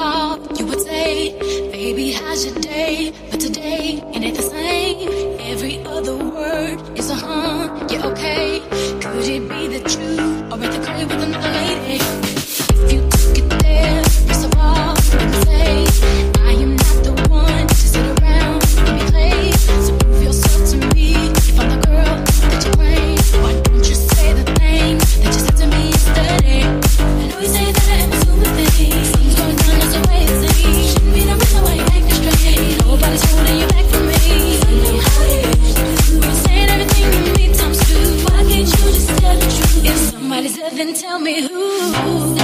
you would say, Baby, how's your day? But today, it ain't the same. Every other word is a huh, yeah, okay. Could it be the truth or at the crib with another lady? Somebody's heaven, tell me who.